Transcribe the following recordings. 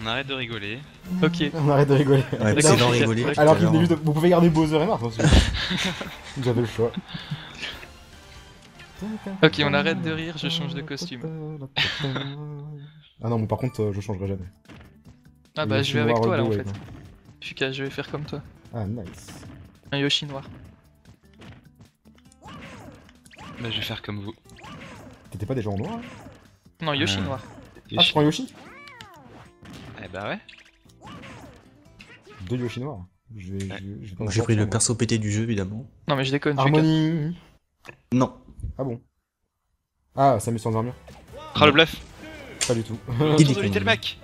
On arrête de rigoler. Ok. On arrête de rigoler. Ouais, D'accord, c'est rigoler. Alors qu'il venait juste de- Vous pouvez garder Bowser et Marth, hein, si vous avez le choix. Ok, on arrête de rire, je change de costume. Ah non, mais par contre, euh, je changerai jamais. Ah bah je vais avec toi là en fait. ouais, Fuka, je vais faire comme toi. Ah, nice. Un Yoshi noir. Bah, je vais faire comme vous. T'étais pas déjà en noir hein? Non, Yoshi Euh, noir. Ah, tu prends Yoshi? Bah ouais. Deux Yoshi noirs. Je vais, je vais- je vais pas Donc en j'ai pris le perso pété du jeu, évidemment. Non mais je déconne. Harmonie Non. Ah bon? Ah, Samus sans armure Oh le bluff Pas du tout. Il est con. Mac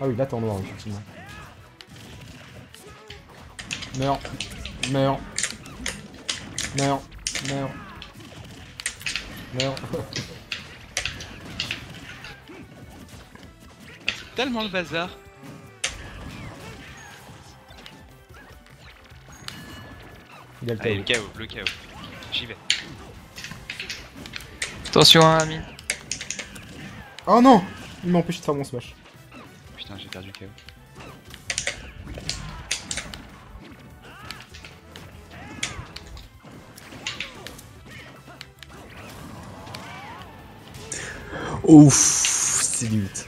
ah oui, là t'es en noir, effectivement. Meurs. Meurs. Meurs. Meurs. Meurs. Tellement le bazar Il a le Allez, le chaos. chaos, le chaos. J'y vais. Attention hein, Amine. Oh non Il m'a empêché de faire mon smash. Putain, j'ai perdu le chaos. Ouf, c'est limite.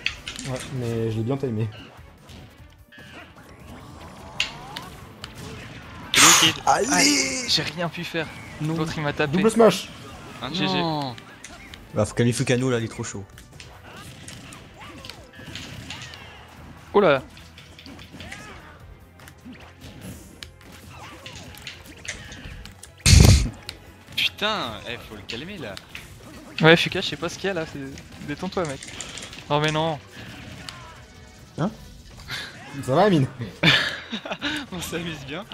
Ouais, mais je l'ai bien timé. Allez J'ai rien pu faire. Non. L'autre il m'a tapé. Double smash Un GG. non. Bah faut calmer Fukano là, il est trop chaud. Oh là Putain, eh, faut le calmer là. Ouais Fuka, je sais pas ce qu'il y a là, c'est- détends-toi mec. Oh mais non Ça va, Amine On s'amuse bien.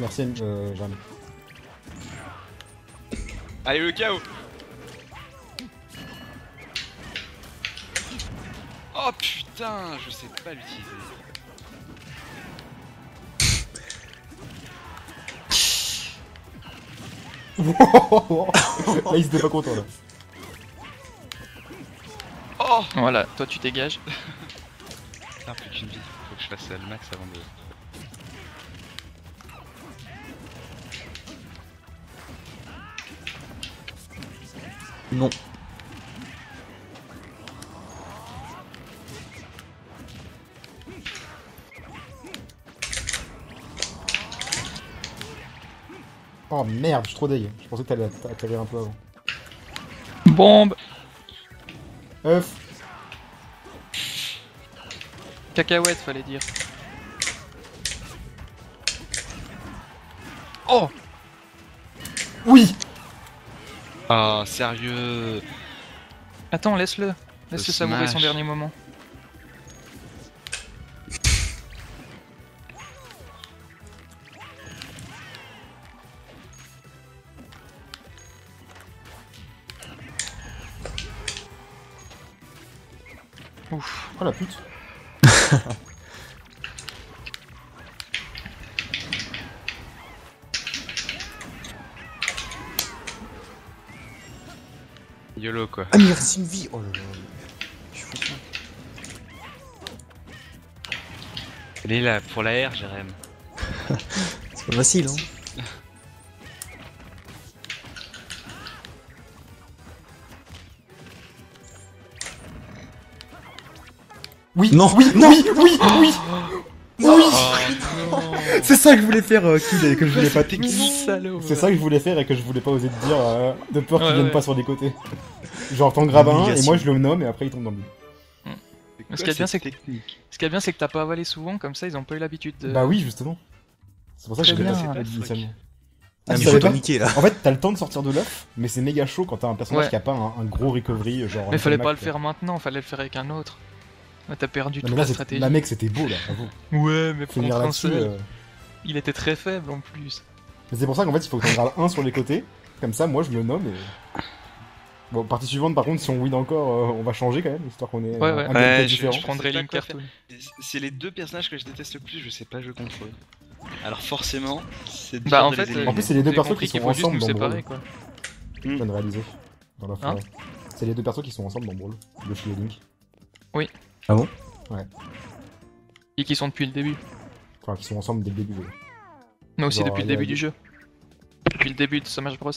Merci, euh, Jeanne. Allez, le chaos Oh putain, je sais pas l'utiliser. Là, il était pas content, là. Oh Voilà, toi tu dégages. Putain, plus qu'une vie. Faut que je fasse le max avant de... Non. Oh merde, je suis trop deg. Je pensais que t'allais atterrir un peu avant. Bombe Œuf Cacahuète fallait dire. Oh Oui Oh, sérieux Attends, laisse-le. Laisse-le Le savourer son dernier moment. Oh la pute YOLO quoi. Ah mais il reste une vie Oh là là. Je suis fou. Elle est là, pour la R, Jérém. C'est pas facile hein. Oui Non. Oui Oui Oui Oui Oui Oh C'est ça que je voulais faire, euh, Kid, et que je voulais pas... C'est ça que je voulais faire et que je voulais pas oser te dire, euh, de peur qu'il vienne ouais. pas sur les côtés. Genre t'en grabes un, et moi je le nomme, et après il tombe dans le but. Mais ce qui est bien, c'est que- Ce qui est bien, c'est que t'as pas avalé souvent, comme ça ils ont pas eu l'habitude de. Bah oui, justement. C'est pour ça que je C'est pas. Ah, mais faut niquer là. En fait, t'as le temps de sortir de l'œuf, mais c'est méga chaud quand t'as un personnage Ouais. qui a pas un, un gros recovery, genre... Mais fallait pas le faire maintenant, fallait le faire avec un autre. Là, t'as perdu Non, toute mais là, la c'est- stratégie. là, mec, c'était beau, là, avoue. Ouais, mais pour Finir un là-dessus... seul, euh, il était très faible en plus. Mais c'est pour ça qu'en fait, il faut que t'en grabes un sur les côtés. Comme ça, moi, je le nomme et... Bon, partie suivante, par contre, si on win encore, euh, on va changer quand même, histoire qu'on ait Ouais, euh, ouais. un Ouais, gameplay je- différent. Je prendrais pas Link quoi Cartoon. C'est les deux personnages que je déteste le plus, je sais pas jouer contre eux. Alors forcément, c'est dur Bah en de fait, les euh, éliminer. En plus, c'est les deux j'ai persos compris qui qu'il sont faut juste ensemble nous dans Brawl. séparer quoi. Je viens de réaliser. Dans la Hein forêt. c'est les deux persos qui sont ensemble dans Brawl. Yoshi et Link. Et qui sont depuis le début. Enfin, qui sont ensemble dès le début. ouais. Mais aussi Genre, depuis le début du jeu. Depuis le début de Smash Bros.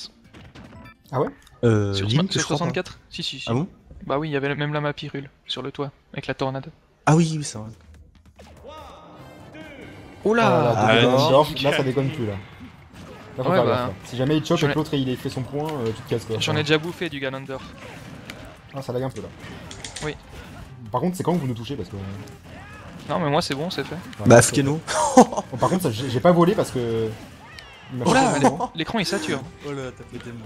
Euh, sur Link, sur je crois pas. 64 Si, si, si. Ah bon Bah oui, il y avait même la map Hyrule sur le toit, avec la tornade. Ah oui, oui, c'est vrai. Oh Ah, là, Ah, là, ça déconne plus là. Ouais, bah. gaffe. Si jamais il chope et que l'autre il ait fait son point, euh, tu te casses quoi. J'en ai déjà bouffé du Ganondorf. Ah, ça lag un peu là. Oui. Par contre, c'est quand que vous nous touchez parce que. Non, mais moi c'est bon, c'est fait. Ouais, Bah, c'est- Fkeno. Bon, par contre, j'ai pas volé parce que. Oh là, l'écran il sature. Oh là, t'as fait tellement.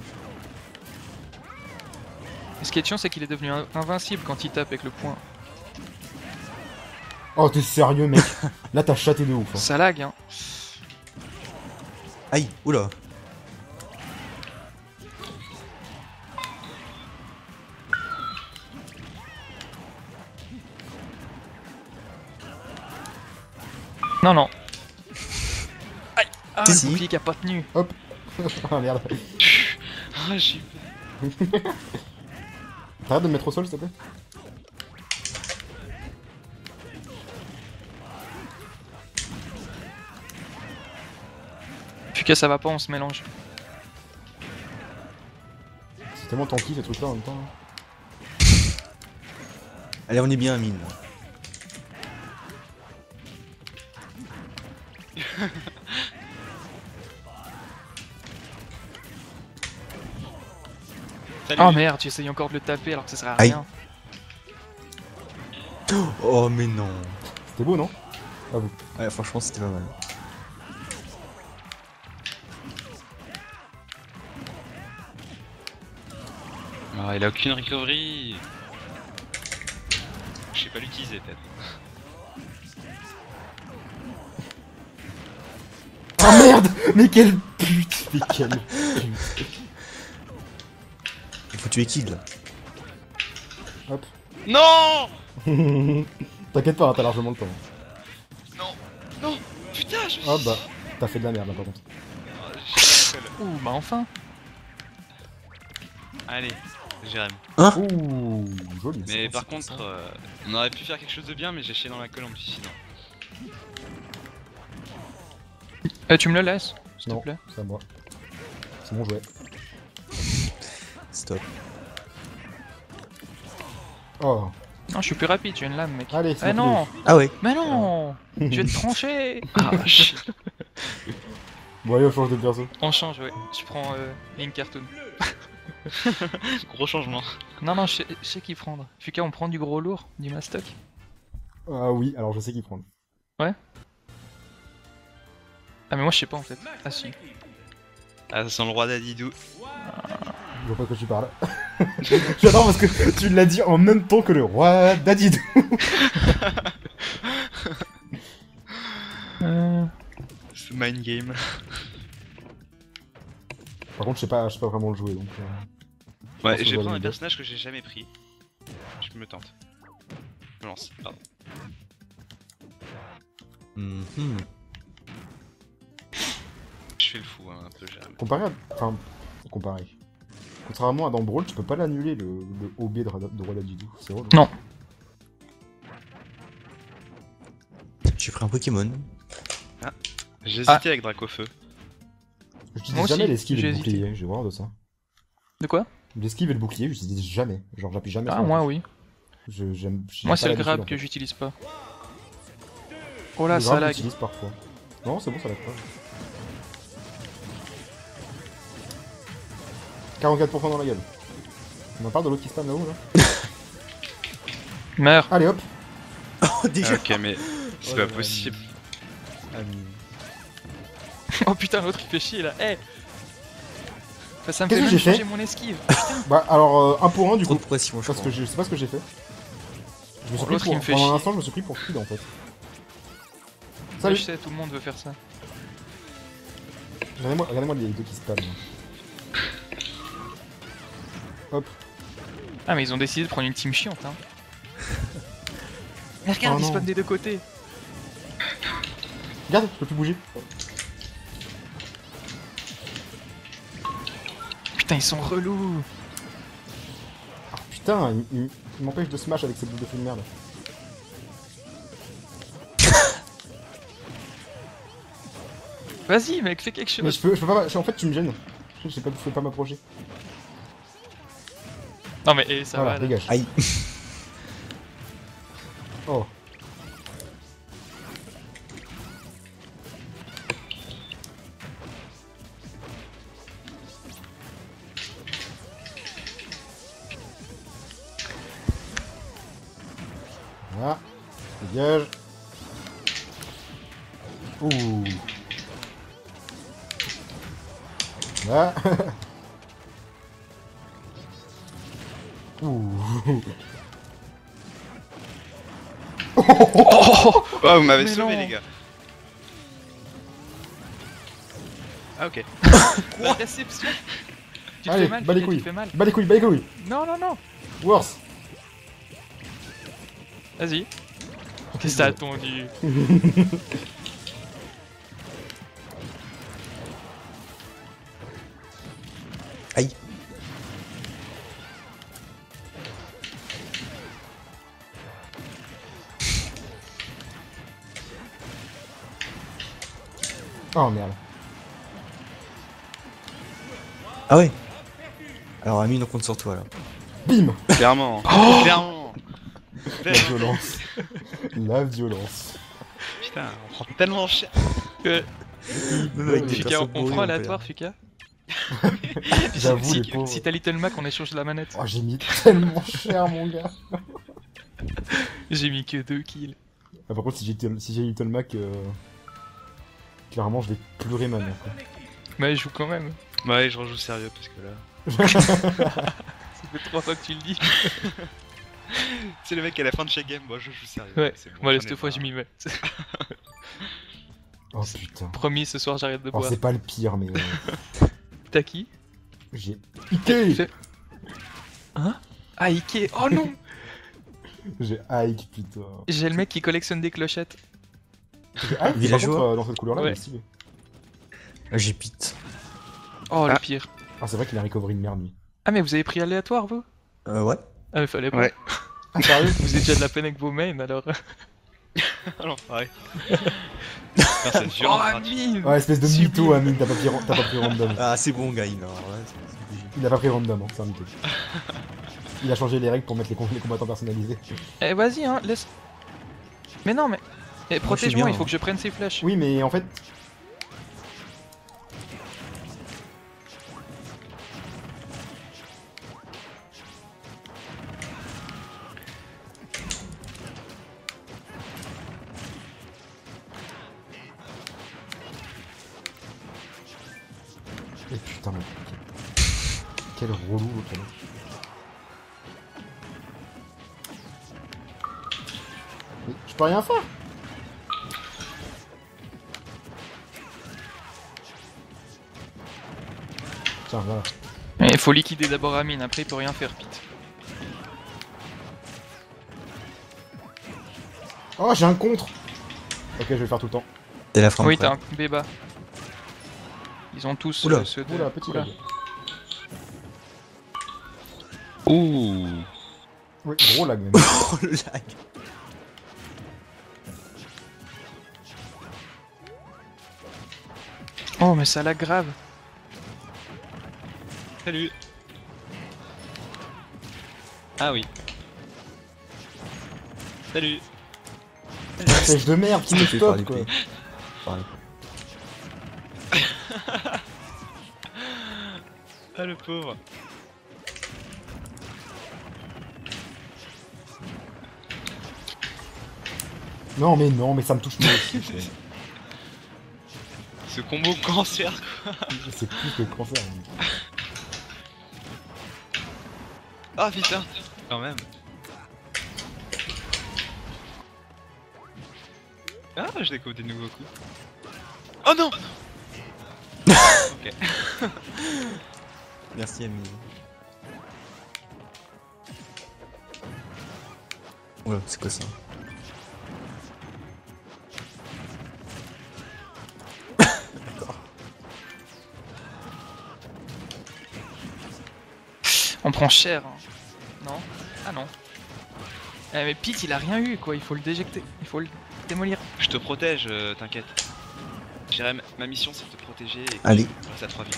Et ce qui est chiant, c'est qu'il est devenu in- invincible quand il tape avec le poing. Oh, t'es sérieux, mec Là, t'as chaté de ouf. hein. Ça lag, hein. Aïe, oula. Non, non. Aïe Ah, Si, le si. bouclier qui a pas tenu. ah merde. Ah, j'ai T'arrêtes de me mettre au sol, s'il te plaît Fuka, ça va pas, on se mélange. C'est tellement tanky ces trucs là en même temps. hein. Allez, on est bien, mine. Salut. Oh merde, j'essaye encore de le taper alors que ça sert à Aïe. rien. Oh, mais non. C'était beau, non? Ah vous. Ouais, franchement, c'était pas mal. Ah, il a aucune recovery. Je sais pas l'utiliser peut-être. Oh merde Mais quelle pute Mais quelle pute Il faut tuer Kid là. Hop. Non T'inquiète pas, hein, t'as largement le temps. Putain, je Ah bah, t'as fait de la merde là par contre. appel. Ouh, bah enfin. Allez, Jérém. Ouh, joli. Mais par contre, euh, on aurait pu faire quelque chose de bien, mais j'ai chié dans la colle en Eh, tu me le laisses, s'il te Non, plaît. c'est à moi. C'est mon jouet. Stop. Oh, Non, je suis plus rapide, j'ai une lame, mec. allez, c'est non Ah ouais. Mais non Je vais te trancher Ah. Bon allez, on change de perso. On change, ouais. Je prends euh, Link Cartoon. Gros changement. Non, non, je sais, je sais qui prendre. Fuka, on prend du gros lourd, du mastoc. Ah oui, alors je sais qui prendre. Ah, mais moi je sais pas en fait. Ah, si. Ah, ça sent le roi d'Adidou. Je vois pas de quoi tu parles. J'adore parce que tu l'as dit en même temps que le roi d'Adidou. Euh... Ce mind game. Par contre, je sais pas, je sais pas vraiment le jouer donc. euh, Ouais, je vais prendre un personnage que j'ai jamais pris. Je me tente. Je me lance. Pardon. Le fou hein, un peu. Comparé à. Enfin, comparé. Contrairement à dans Brawl, tu peux pas l'annuler le, le OB de, de roi d'Adidou. C'est relou. Non. J'ai pris un Pokémon. J'hésitais avec Dracofeu. J'utilise jamais aussi, l'esquive et j'ai le hésité. bouclier, j'ai horreur de ça. De quoi? L'esquive et le bouclier, j'utilise jamais. Genre, j'appuie jamais Ah, sur moi oui. Je, j'aime, j'ai Moi pas c'est le grab en que j'utilise pas. Oh là, Le ça lag. j'utilise parfois. Non, c'est bon, ça lag pas. 44% dans la gueule. On en parle de l'autre qui spam là-haut là Meurs. Allez hop Oh, déjà. Ok, mais c'est Oh pas possible. Ami. Oh putain, l'autre il fait chier là. Eh Enfin, Ça me Qu'est-ce fait que même j'ai changer fait mon esquive. Bah alors, euh, un pour un du Trop coup. de pression, je Parce que crois. je sais pas ce que j'ai fait. Je me suis Oh, pris l'autre, pour... me fait Pendant chier. un instant, je me suis pris pour Kid en fait. Ouais, Salut je sais, tout le monde veut faire ça. Regardez-moi regardez les deux qui spamment. Hop. Ah mais ils ont décidé de prendre une team chiante hein. Mais regarde, Oh ils spawnent des deux côtés. Regarde, je peux plus bouger. Putain, ils sont relous. Ah putain, il, il- il m'empêche de smash avec cette boule de feu de merde. Vas-y mec, fais quelque Mais chose. je peux, je peux pas. je- En fait, tu me gênes. Je sais pas, je peux pas m'approcher. Non mais eh, ça Voilà, va. là. dégage. Aïe. Oh. Voilà. Dégage. Ouh. Là. Ouh. Oh, vous m'avez sauvé non. les gars. Ah ok. La réception. Tu Allez, fais mal, bas les couilles. te fais mal. Bas les couilles, bas les couilles. Non, non, non. Worse. Vas-y. Qu'est-ce que t'as attendu Aïe. Oh merde. Ah ouais. Alors Amine, on compte sur toi là. Bim Clairement. Clairement. La violence. La violence. Putain, on prend tellement cher. Avec des Fika, on, on prend aléatoire, Fika J'avoue, Si, les pauvres. si t'as Little Mac, on échange la manette. Oh, j'ai mis tellement cher, mon gars. J'ai mis que 2 kills. Ah, par contre, si j'ai Little- si j'ai Little Mac, euh, clairement, je vais pleurer ma mère. quoi. Mais il joue quand même. Ouais, je rejoue sérieux parce que là. Ça fait 3 fois que tu le dis. C'est le mec à la fin de chaque game, moi je joue sérieux. Ouais, c'est bon, Moi, cette fois, je m'y mets. Oh putain. Promis, ce soir, j'arrête de Alors, boire. c'est pas le pire, mais euh, T'as qui? j'ai. Ike Hein? Ah, Ike Oh non J'ai Ike, putain. J'ai le mec qui collectionne des clochettes. Ike, Villageois. contre, euh, dans cette couleur-là, Ouais. il est stylé. Ah, J'ai Pete. Oh, Ah. le pire. Ah, c'est vrai qu'il a un recovery de merde, lui. Ah, mais vous avez pris aléatoire, vous? Euh, ouais. Ah, mais fallait pas. Ouais. Ah, sérieux Vous avez déjà de la peine avec vos mains, alors. Ah non, pareil. Putain, c'est Oh. Amine Ouais, espèce de Sublime. mytho, Amine, t'as pas, pris... t'as pas pris random. Ah, c'est bon, gars, il a. Ouais, c'est- c'est obligé. Il a pas pris random, hein, c'est un mytho. Il a changé les règles pour mettre les, com- les combattants personnalisés. Eh, vas-y, hein, laisse. Mais non, mais. Eh, protège-moi, il faut hein. que je prenne ces flèches. Oui, mais en fait. Et putain, mais. Quel relou. Mais je peux rien faire Voilà. Il faut liquider d'abord Amine, après il peut rien faire, Pete. Oh, j'ai un contre Ok, je vais le faire tout le temps. T'es la fin. oui, t'as un Béba. Ils ont tous Oula. euh, ceux de... Oula, petit Oula. Ouh. Oui, gros lag même. Oh le lag. Oh, mais ça lag grave. Salut. Ah oui. Salut. Flèche de merde qui me stop quoi. Ah le pauvre. Non mais non, mais ça me touche moi aussi. Ce combo cancer quoi. C'est plus que cancer. mais- ah putain. Quand même. Ah je découvre des nouveaux coups. Oh non. Ok. Merci Amine Oula c'est quoi ça? On prend cher. hein. Non? Ah non. Eh, mais Pete, il a rien eu quoi, il faut le déjecter, il faut le démolir. Je te protège, euh, t'inquiète. Jérém, ma mission c'est de te protéger et Allez. à 3 vies.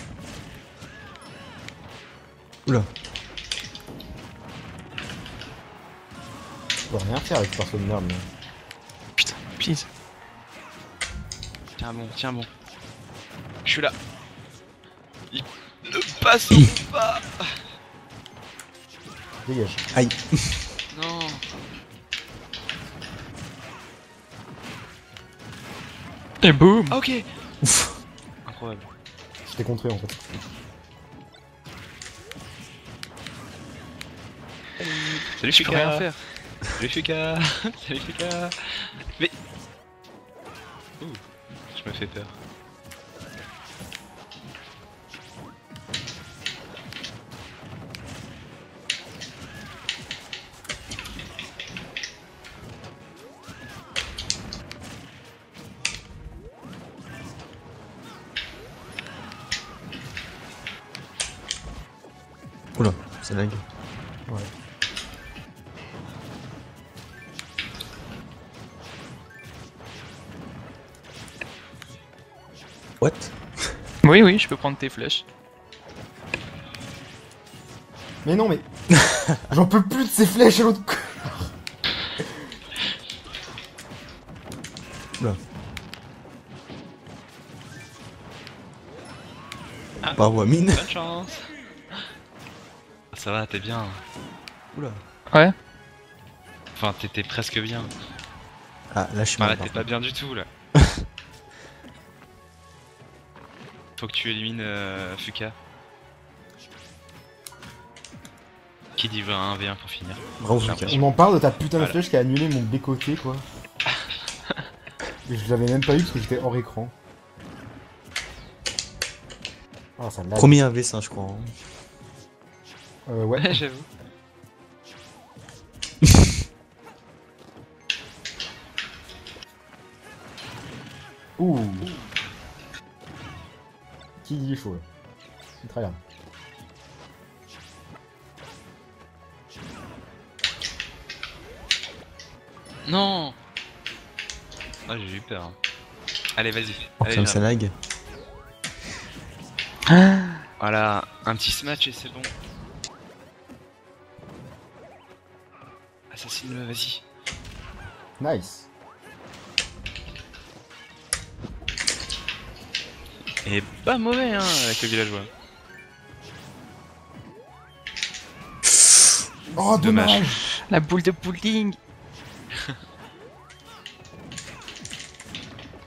Oula. Je peux rien faire avec ce perso de merde, mais. Putain, please. Tiens bon, tiens bon. Je suis là. Il ne passe pas Dégage. Aïe. Non Et boum Ah ok Ouf. Incroyable. Je t'ai contré en fait. Salut Je peux rien faire. Salut Fuka Salut Fuka Mais... Ouh, je me fais peur. Oula, c'est lag. Ouais. What? Oui, oui, je peux prendre tes flèches. Mais non, mais. J'en peux plus de ces flèches à l'autre côté. Bravo Amine. Bonne chance Ça va, t'es bien. Oula. Ouais. Enfin, t'étais presque bien. Ah, là je suis Enfin, là, mal. t'es pas bien du tout, là. Faut que tu élimines euh, Fuka. Qui dit 1 V1 pour finir. Bravo Lucas. On m'en parle de ta putain de flèche qui a annulé mon B-côté, quoi. Et je l'avais même pas eu parce que j'étais hors écran. Ah, ça. Premier AV ça je crois. hein. Euh, ouais. J'avoue. Ouh. Qui dit chaud, là. C'est très grave. Non Ah, j'ai eu peur. hein. Allez, vas-y. Oh, Allez, ça lag. Voilà, un petit smash et c'est bon. Vas-y. Nice. Et pas mauvais, hein, avec le villageois. Oh, Dommage. dommage. La boule de pudding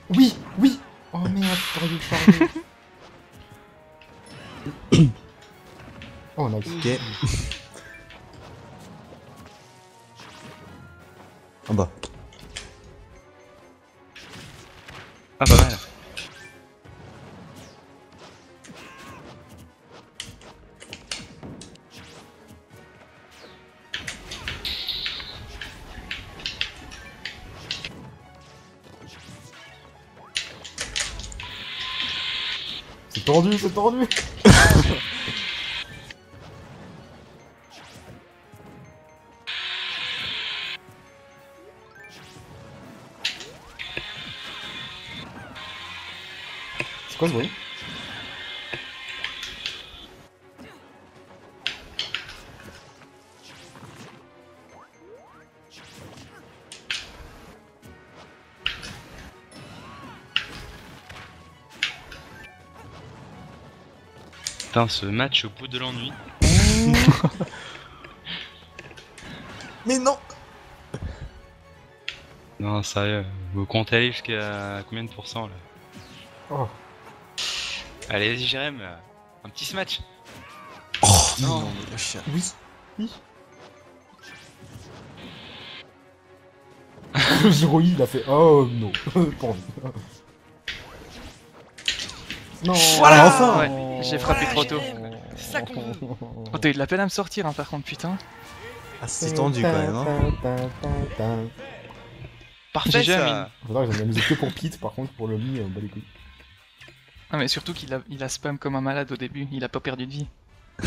Oui, oui. Oh merde, t'aurais dû oh, nice. Ok. C'est tordu, c'est tordu. C'est quoi ce bruit? Putain, ce match au bout de l'ennui. Mais non Non, sérieux, vous comptez aller jusqu'à combien de pourcents là Oh, Allez, vas-y, Jérém, là. un petit smash. Oh Non. non, mais le chien. oui. Oui. Il a fait Oh non. Non, Voilà, enfin ouais, j'ai frappé trop tôt. Ça qu'on veut. Oh, t'as eu de la peine à me sortir, hein, par contre, putain. Ah, c'est tendu quand même, hein. Parfait J'ai ça Faudra que j'en ai amusé que pour Pete, par contre, pour le mi, on bat les couilles. Non mais surtout qu'il a, il a spam comme un malade au début, il a pas perdu de vie.